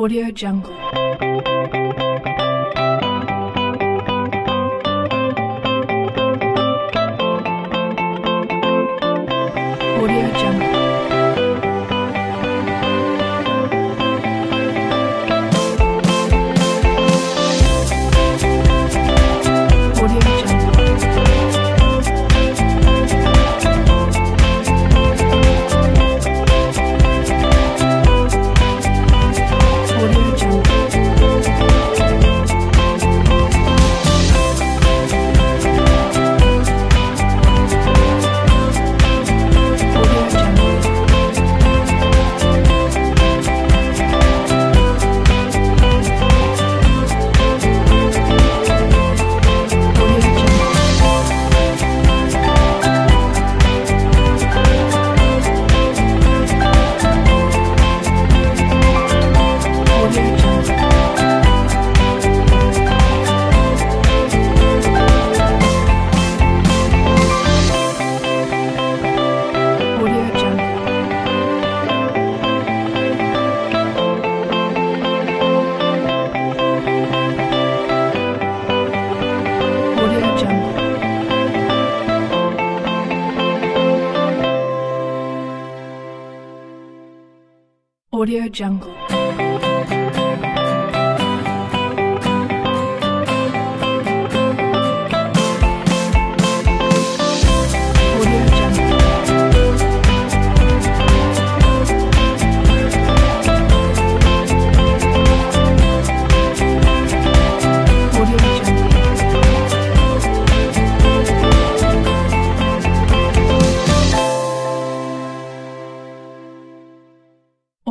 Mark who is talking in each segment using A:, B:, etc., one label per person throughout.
A: Audio Jungle. Audio Jungle.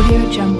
A: Audio Jungle.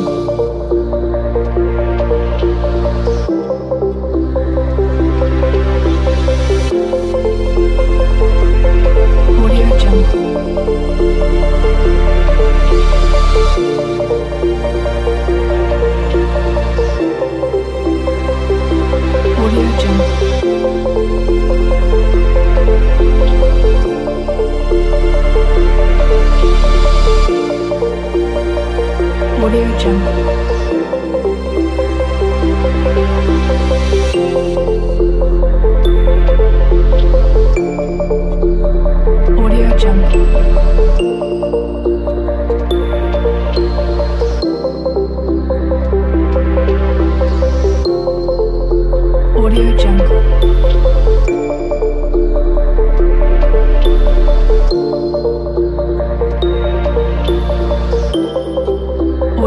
A: you Audio Jungle.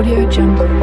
A: Audio Jungle.